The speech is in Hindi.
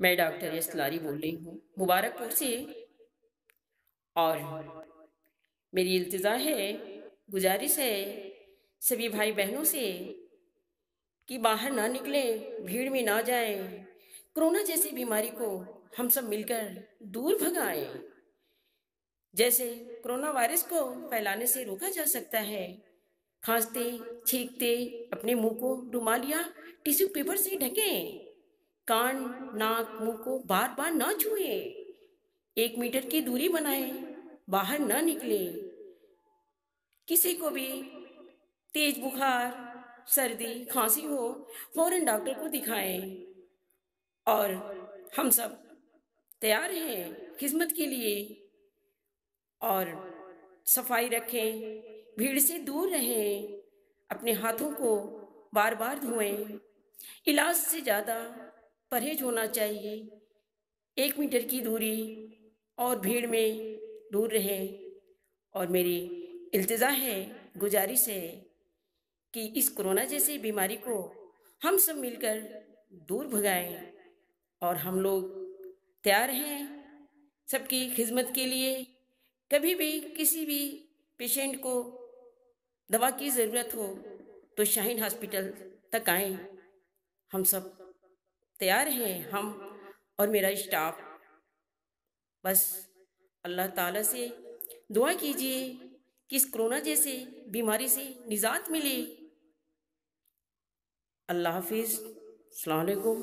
मैं डॉक्टर यस लारी बोल रही हूँ। मुबारकपुर से। और मेरी इल्तिजा है, गुजारिश है सभी भाई बहनों से कि बाहर ना निकले, भीड़ में ना जाए। कोरोना जैसी बीमारी को हम सब मिलकर दूर भगाएँ। जैसे कोरोना वायरस को फैलाने से रोका जा सकता है। खांसते, छींकते, अपने मुँह को रुमाल या टिश्यू पेपर से ढकें। कान, नाक, मुँह को बार बार ना छुए। एक मीटर की दूरी बनाए, बाहर ना निकले। किसी को भी तेज बुखार, सर्दी, खांसी हो, फ़ौरन डॉक्टर को दिखाएँ। और हम सब तैयार हैं खिदमत के लिए। और सफ़ाई रखें, भीड़ से दूर रहें, अपने हाथों को बार बार धोएँ। इलाज से ज़्यादा परहेज होना चाहिए। एक मीटर की दूरी और भीड़ में दूर रहें। और मेरी इल्तज़ा है, गुजारिश है कि इस कोरोना जैसी बीमारी को हम सब मिलकर दूर भगाएँ और हम लोग तैयार हैं सबकी खिदमत के लिए। कभी भी किसी भी पेशेंट को दवा की ज़रूरत हो तो शाहीन हॉस्पिटल तक आएँ। हम सब तैयार हैं हम और मेरा स्टाफ। बस अल्लाह ताला से दुआ कीजिए कि इस कोरोना जैसे बीमारी से निजात मिले। अल्लाह हाफिज़ अलैक्म